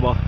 poszło,